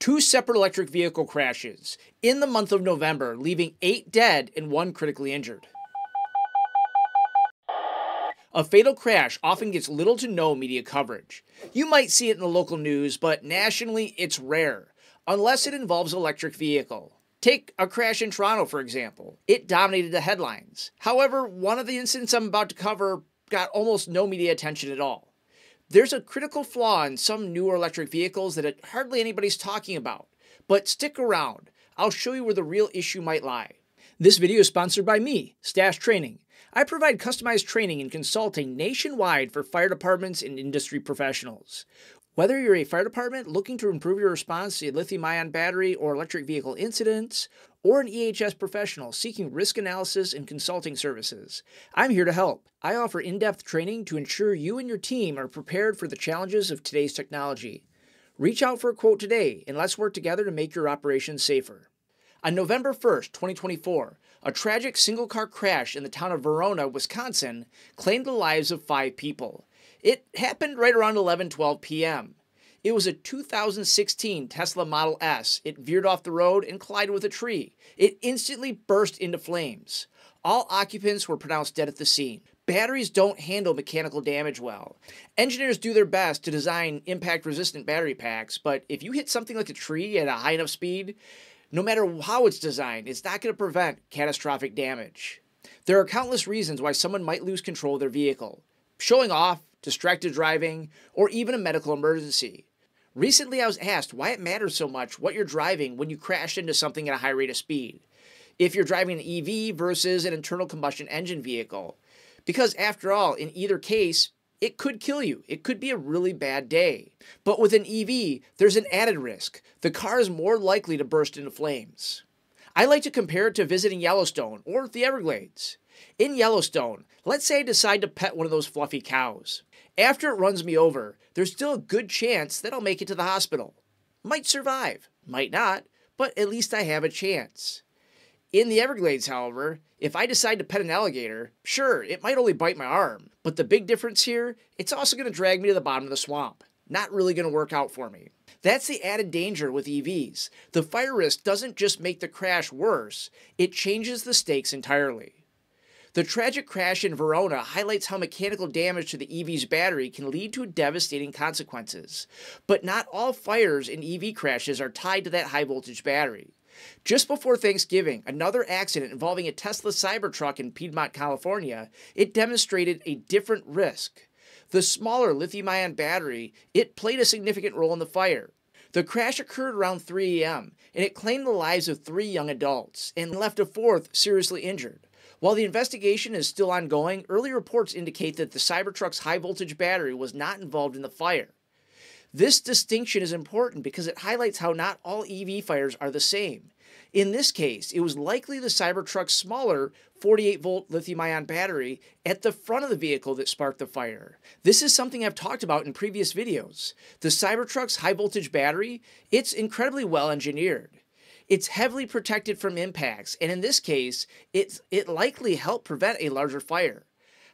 Two separate electric vehicle crashes in the month of November, leaving eight dead and one critically injured. A fatal crash often gets little to no media coverage. You might see it in the local news, but nationally it's rare, unless it involves electric vehicle. Take a crash in Toronto, for example. It dominated the headlines. However, one of the incidents I'm about to cover got almost no media attention at all. There's a critical flaw in some newer electric vehicles that hardly anybody's talking about. But stick around. I'll show you where the real issue might lie. This video is sponsored by me, StacheD Training. I provide customized training and consulting nationwide for fire departments and industry professionals. Whether you're a fire department looking to improve your response to a lithium ion battery or electric vehicle incidents, or an EHS professional seeking risk analysis and consulting services, I'm here to help. I offer in depth training to ensure you and your team are prepared for the challenges of today's technology. Reach out for a quote today and let's work together to make your operations safer. On November 1st, 2024, a tragic single car crash in the town of Verona, Wisconsin, claimed the lives of five people. It happened right around 11:12 p.m. It was a 2016 Tesla Model S. It veered off the road and collided with a tree. It instantly burst into flames. All occupants were pronounced dead at the scene. Batteries don't handle mechanical damage well. Engineers do their best to design impact resistant battery packs, but if you hit something like a tree at a high enough speed, no matter how it's designed, it's not going to prevent catastrophic damage. There are countless reasons why someone might lose control of their vehicle showing off, distracted driving, or even a medical emergency. Recently, I was asked why it matters so much what you're driving when you crash into something at a high rate of speed. If you're driving an EV versus an internal combustion engine vehicle. Because after all, in either case, it could kill you. It could be a really bad day. But with an EV, there's an added risk. The car is more likely to burst into flames. I like to compare it to visiting Yellowstone or the Everglades. In Yellowstone, let's say I decide to pet one of those fluffy cows. After it runs me over, there's still a good chance that I'll make it to the hospital. Might survive, might not, but at least I have a chance. In the Everglades, however, if I decide to pet an alligator, sure, it might only bite my arm, but the big difference here, it's also going to drag me to the bottom of the swamp. Not really going to work out for me. That's the added danger with EVs. The fire risk doesn't just make the crash worse, it changes the stakes entirely. The tragic crash in Verona highlights how mechanical damage to the EV's battery can lead to devastating consequences. But not all fires in EV crashes are tied to that high voltage battery. Just before Thanksgiving, another accident involving a Tesla Cybertruck in Piedmont, California, it demonstrated a different risk. The smaller lithium ion battery, it played a significant role in the fire. The crash occurred around 3 a.m., and it claimed the lives of three young adults and left a fourth seriously injured. While the investigation is still ongoing, early reports indicate that the Cybertruck's high voltage battery was not involved in the fire. This distinction is important because it highlights how not all EV fires are the same. In this case, it was likely the Cybertruck's smaller 48 volt lithium ion battery at the front of the vehicle that sparked the fire. This is something I've talked about in previous videos. The Cybertruck's high voltage battery, it's incredibly well engineered. It's heavily protected from impacts, and in this case, it's, it likely helped prevent a larger fire.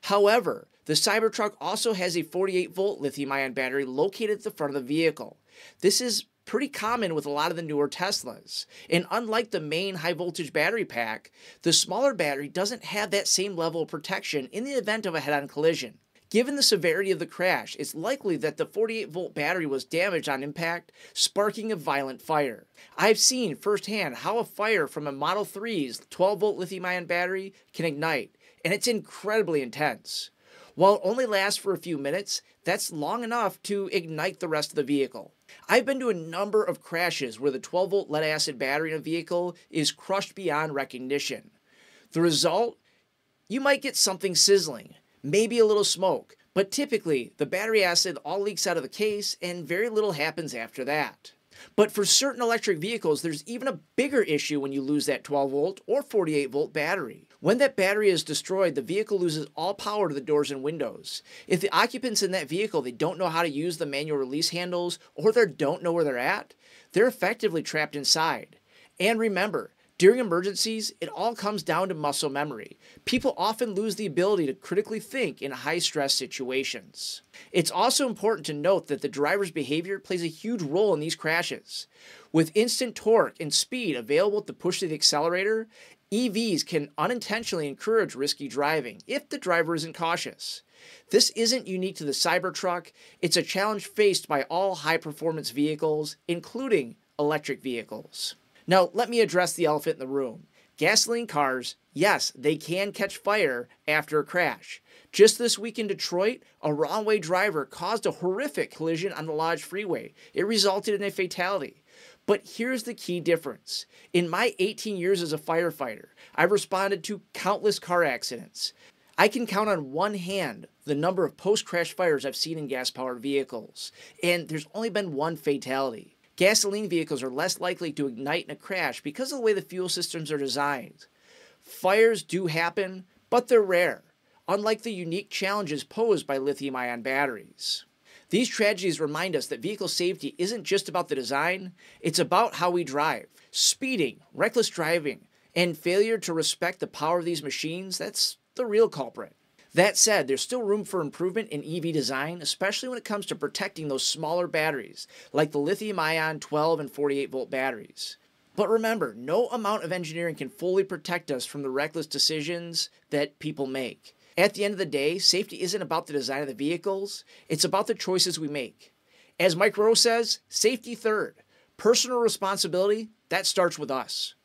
However, the Cybertruck also has a 48 volt lithium ion battery located at the front of the vehicle. This is pretty common with a lot of the newer Teslas. And unlike the main high voltage battery pack, the smaller battery doesn't have that same level of protection in the event of a head on collision. Given the severity of the crash, it's likely that the 48 volt battery was damaged on impact, sparking a violent fire. I've seen firsthand how a fire from a Model 3's 12 volt lithium ion battery can ignite, and it's incredibly intense. While it only lasts for a few minutes, that's long enough to ignite the rest of the vehicle. I've been to a number of crashes where the 12 volt lead acid battery in a vehicle is crushed beyond recognition. The result? You might get something sizzling maybe a little smoke, but typically the battery acid all leaks out of the case and very little happens after that. But for certain electric vehicles, there's even a bigger issue when you lose that 12 volt or 48 volt battery. When that battery is destroyed, the vehicle loses all power to the doors and windows. If the occupants in that vehicle they don't know how to use the manual release handles or they don't know where they're at, they're effectively trapped inside. And remember, During emergencies, it all comes down to muscle memory. People often lose the ability to critically think in high stress situations. It's also important to note that the driver's behavior plays a huge role in these crashes. With instant torque and speed available the push the accelerator, EVs can unintentionally encourage risky driving if the driver isn't cautious. This isn't unique to the Cybertruck, it's a challenge faced by all high performance vehicles, including electric vehicles. Now, let me address the elephant in the room. Gasoline cars, yes, they can catch fire after a crash. Just this week in Detroit, a wrong way driver caused a horrific collision on the Lodge Freeway. It resulted in a fatality. But here's the key difference. In my 18 years as a firefighter, I've responded to countless car accidents. I can count on one hand the number of post crash fires I've seen in gas powered vehicles, and there's only been one fatality. Gasoline vehicles are less likely to ignite in a crash because of the way the fuel systems are designed. Fires do happen, but they're rare, unlike the unique challenges posed by lithium ion batteries. These tragedies remind us that vehicle safety isn't just about the design, it's about how we drive. Speeding, reckless driving, and failure to respect the power of these machines, that's the real culprit. That said, there's still room for improvement in EV design, especially when it comes to protecting those smaller batteries, like the lithium ion 12 and 48 volt batteries. But remember, no amount of engineering can fully protect us from the reckless decisions that people make. At the end of the day, safety isn't about the design of the vehicles, it's about the choices we make. As Mike Rowe says, safety third. Personal responsibility, that starts with us.